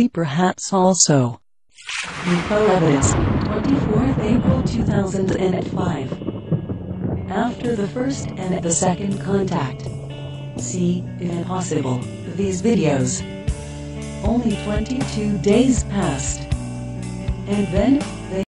See perhaps also. Info evidence, 24th April 2005. After the first and the second contact. See, if possible, these videos. Only 22 days passed. And then,